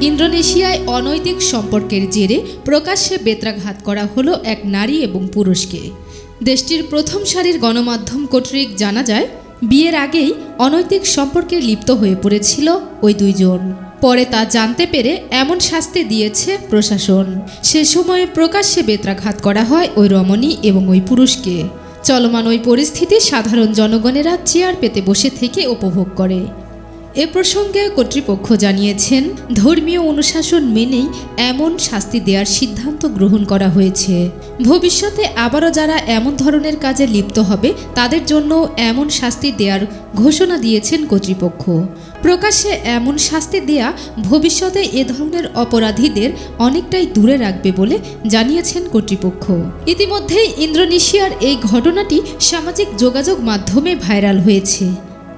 ইন্দোনেশিয়ায় অনৈতিক সম্পর্কের জেরে প্রকাশ্যে বেত্রাঘাত করা হলো এক নারী এবং পুরুষকে। দেশটির প্রথম সারির গণমাধ্যম কর্তৃক জানা যায়, বিয়ের আগেই অনৈতিক সম্পর্কে লিপ্ত হয়ে পড়েছিল ওই দুইজন। পরে তা জানতে পেরে এমন শাস্তি দিয়েছে প্রশাসন। সে সময়ে প্রকাশ্যে বেত্রাঘাত করা হয় ওই রমণী এবং ওই পুরুষকে। চলমান ওই পরিস্থিতি সাধারণ জনগণেরা চেয়ার পেতে বসে থেকে উপভোগ করে। এ প্রসঙ্গে কর্তৃপক্ষ জানিয়েছেন, ধর্মীয় অনুশাসন মেনেই এমন শাস্তি দেওয়ার সিদ্ধান্ত গ্রহণ করা হয়েছে। ভবিষ্যতে আবারও যারা এমন ধরনের কাজে লিপ্ত হবে, তাদের জন্য এমন শাস্তি দেওয়ার ঘোষণা দিয়েছেন কর্তৃপক্ষ। প্রকাশ্যে এমন শাস্তি দেয়া ভবিষ্যতে এ ধরনের অপরাধীদের অনেকটাই দূরে রাখবে বলে জানিয়েছেন কর্তৃপক্ষ। ইতিমধ্যেই ইন্দোনেশিয়ার এই ঘটনাটি সামাজিক যোগাযোগ মাধ্যমে ভাইরাল হয়েছে।